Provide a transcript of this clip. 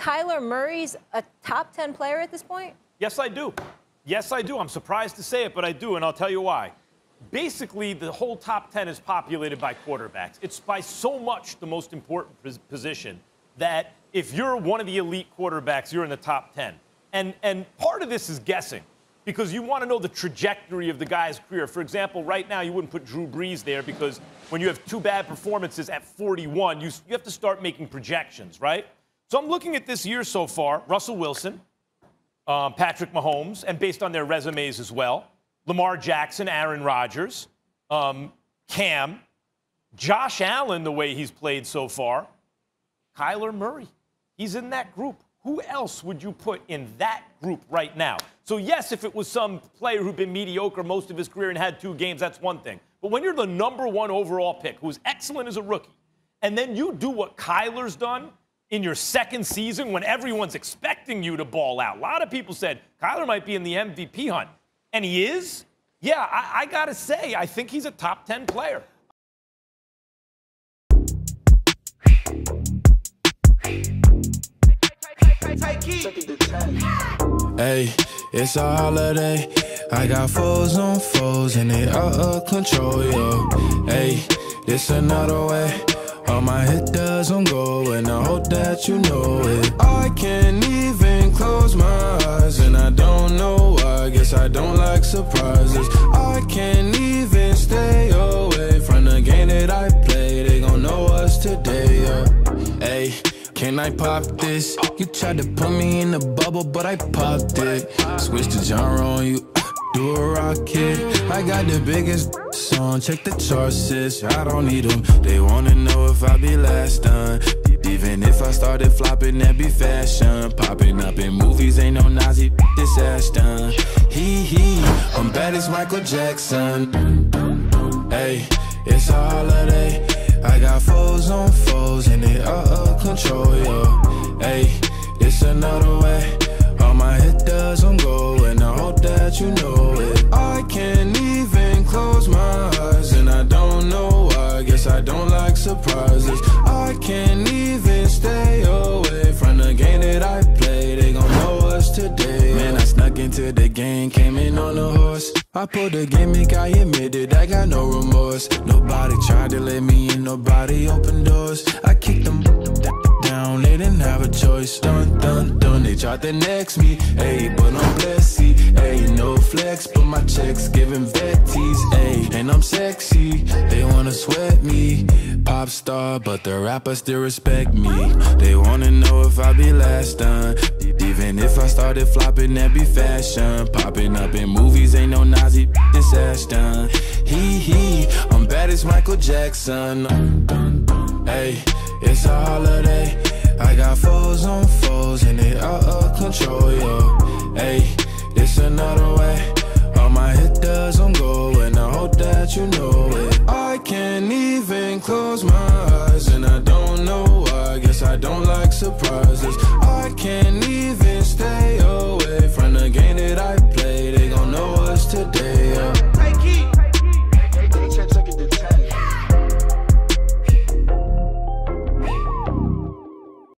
Kyler Murray's a top 10 player at this point? Yes, I do. Yes, I do. I'm surprised to say it, but I do, and I'll tell you why. Basically, the whole top 10 is populated by quarterbacks. It's by so much the most important position that if you're one of the elite quarterbacks, you're in the top 10. And, and part of this is guessing because you want to know the trajectory of the guy's career. For example, right now, you wouldn't put Drew Brees there because when you have two bad performances at 41, you, you have to start making projections, right? So I'm looking at this year so far Russell Wilson, um, Patrick Mahomes, and based on their resumes as well, Lamar Jackson, Aaron Rodgers, um, Cam, Josh Allen, the way he's played so far, Kyler Murray. He's in that group. Who else would you put in that group right now? So, yes, if it was some player who'd been mediocre most of his career and had two games, that's one thing. But when you're the number one overall pick, who's excellent as a rookie, and then you do what Kyler's done in your second season when everyone's expecting you to ball out. A lot of people said Kyler might be in the MVP hunt, and he is. Yeah, I, I got to say, I think he's a top 10 player. Hey, it's a holiday. I got foes on foes and they out of control, yo. Hey, this another way. All my hit doesn't go, and I hope that you know it. I can't even close my eyes, and I don't know why. Guess I don't like surprises. I can't even stay away from the game that I play. They gon' know us today, yeah. Hey. Can I pop this? You tried to put me in a bubble, but I popped it. Switch the genre on you, do a rocket. I got the biggest song, check the charts, sis. I don't need them. They wanna know if I be last done. Even if I started flopping, that be fashion. Popping up in movies, ain't no Nazi, this ass done. Hee hee, I'm bad as Michael Jackson. Hey, it's a holiday. I got foes on foes and they out of control, yo. Hey, it's another way. All my hit doesn't go, and I hope that you know game, came in on a horse. I pulled a gimmick, I admitted I got no remorse. Nobody tried to let me in, nobody opened doors. I kicked them down, they didn't have a choice. Dun dun dun, they tried to next me. Hey, but I'm blessed, hey, no flex, but my checks giving pop star, but the rappers still respect me. They wanna know if I be last done. Even if I started flopping, that be fashion. Popping up in movies, ain't no Nazi, this done. Hee hee, I'm bad as Michael Jackson. Hey, it's a holiday. I got foes on foes and they out of control, yo. Hey, this another way. All my hit doesn't go, and I hope that you know can't even close my eyes, and I don't know why. I guess I don't like surprises. I